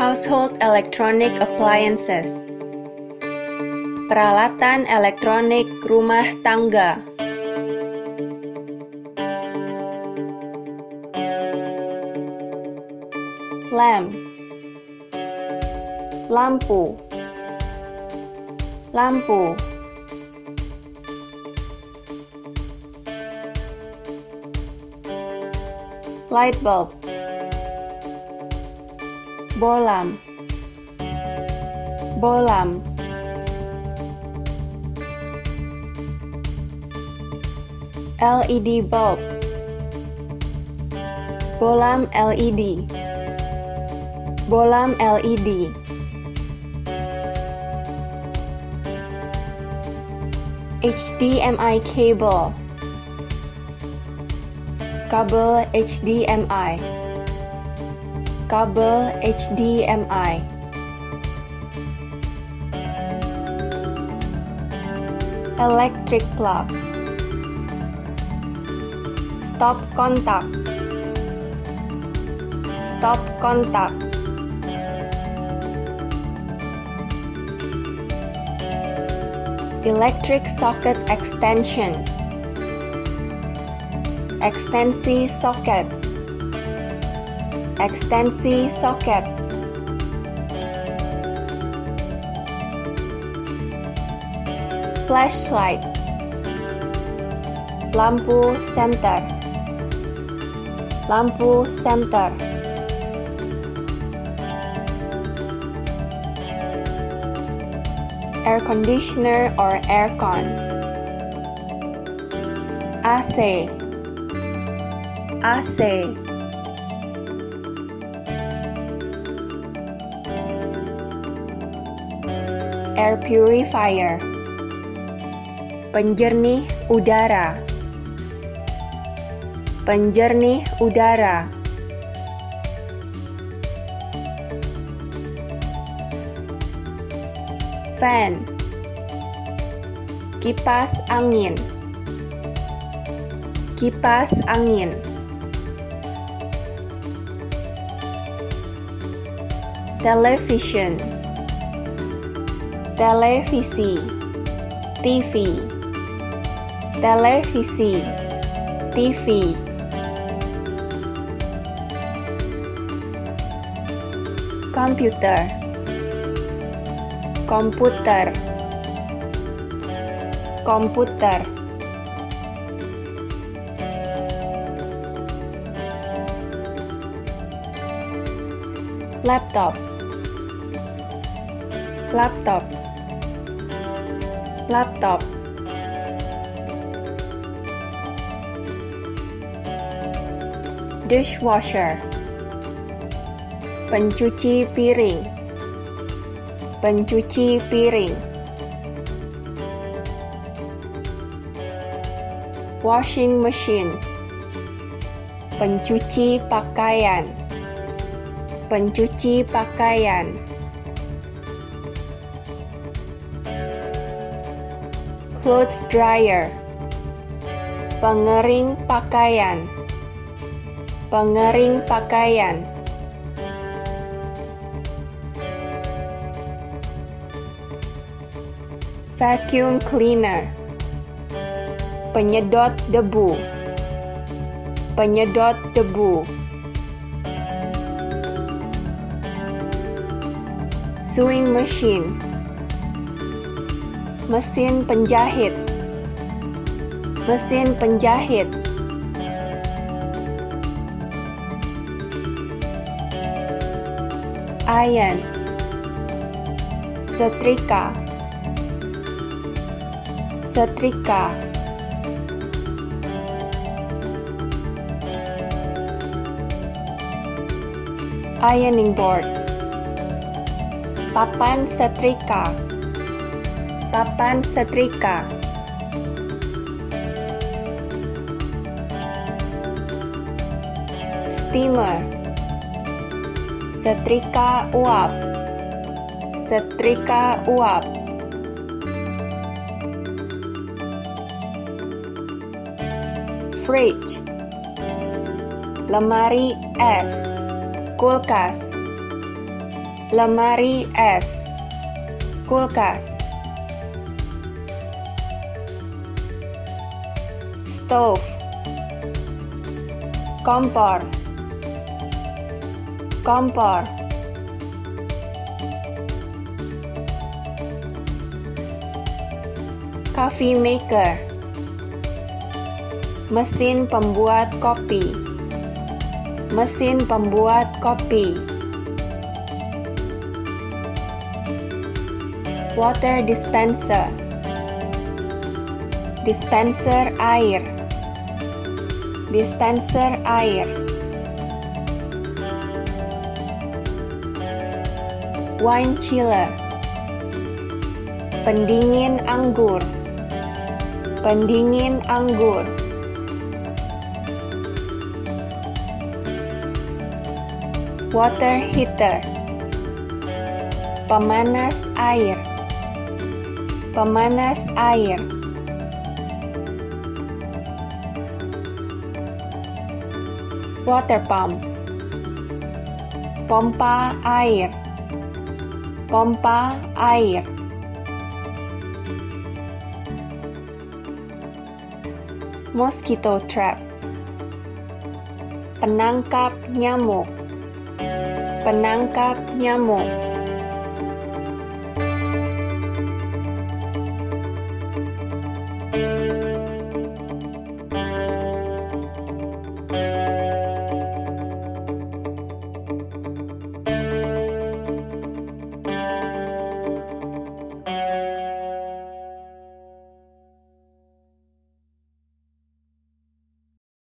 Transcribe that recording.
Household electronic appliances. Peralatan elektronik rumah tangga. Lamp. Lampu. Lampu. Light bulb. Bolam. Bolam. LED bulb. Bolam LED. Bolam LED. HDMI cable. Kabel HDMI. Kabel HDMI. Electric plug. Stop kontak. Stop kontak. Electric socket extension. Ekstensi soket. Ekstensi soket. Flashlight. Lampu senter. Lampu senter. Air conditioner or aircon. AC. AC. Air purifier. Penjernih udara. Penjernih udara. Fan. Kipas angin. Kipas angin. Television. Televisi. TV. Televisi. TV. Komputer. Komputer. Komputer. Laptop. Laptop. Laptop. Dishwasher. Pencuci piring. Pencuci piring. Washing machine. Pencuci pakaian. Pencuci pakaian. Clothes dryer. Pengering pakaian. Pengering pakaian. Vacuum cleaner. Penyedot debu. Penyedot debu. Sewing machine. Mesin penjahit. Mesin penjahit. Iron. Setrika. Setrika. Ironing board. Papan setrika. Papan setrika. Steamer. Setrika uap. Setrika uap. Fridge. Lemari es. Kulkas. lemari es, kulkas, stove, kompor, kompor, coffee maker, mesin pembuat kopi, mesin pembuat kopi. water dispenser. Dispenser air dispenser air. Wine chiller. Pendingin anggur. Pendingin anggur. Water heater. Pemanas air. Pemanas air. Water pump. Pompa air. Pompa air. Mosquito trap. Penangkap nyamuk. Penangkap nyamuk.